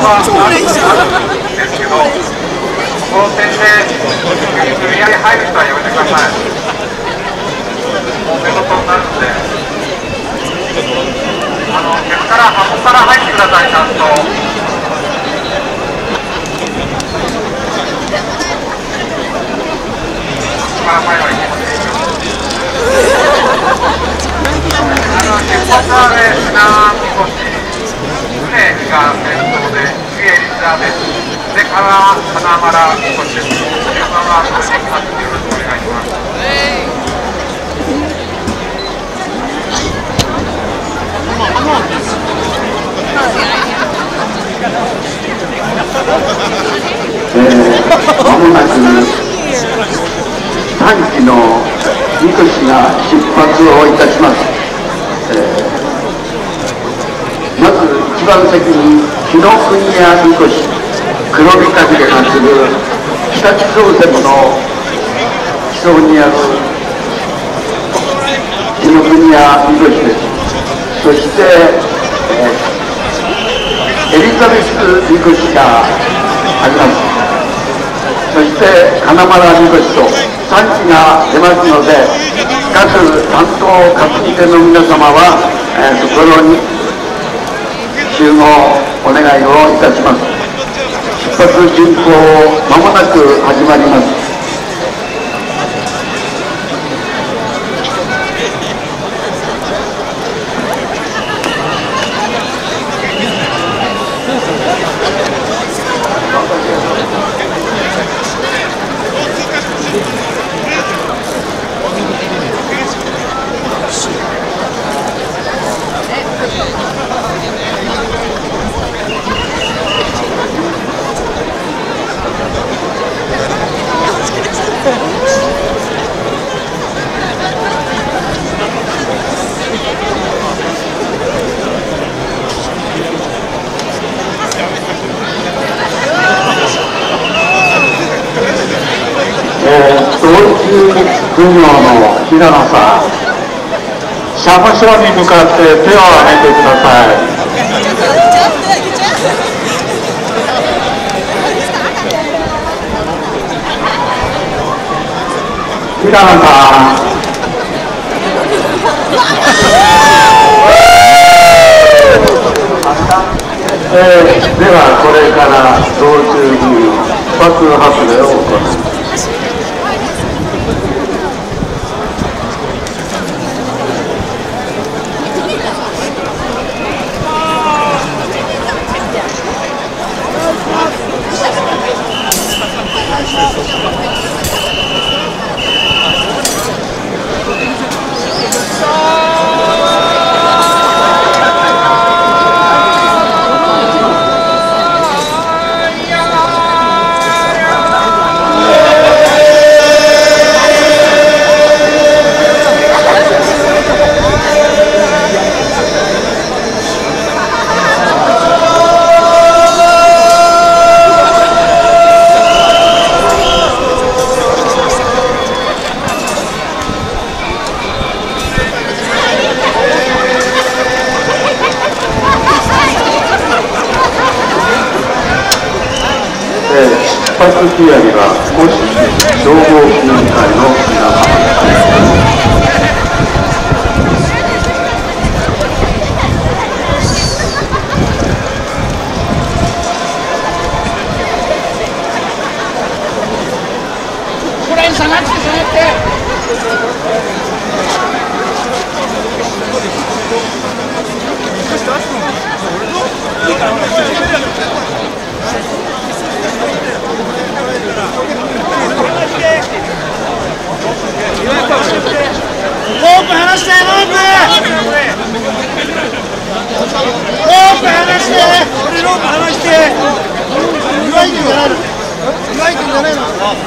があるんですけど、この点で無理やり入る人はやめてください。もう目元になるんで、あの逆から、前はいけませんあの出発はね、船みこし、船が先頭で、次エリザベス、でから花丸みこしです。順番はそれで各よろしくお願いします。えー、まもなく3機のみこしが出発をいたします、えー、まず一番先に紀ノ国屋みこし黒見滝で関する北木造線の基礎にある紀ノ国屋みこしです。そして、えー、エリザベスみこしがあります。そして金丸みこしと産地が出ますので各担当各地点の皆様は、えー、ところに集合お願いをいたします。出発巡行まもなく始まります。軍業の平野さん社務所に向かって手を挙げてください。平野さん。えー、ではこれから道中に出発発令を行います発仕上げはもし総合記念会の皆様下がって下がってロープ離してロープロープ離して俺ロープ離して岩井君じゃないの岩井君じゃないの岩井君岩井君岩井君岩井君外してロープロープ下がってあげて外してねここ下ろしよ下ろしロープ下ろしてロープはいこっちをしちゃうよ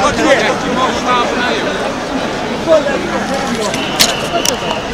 よろしくお願いします。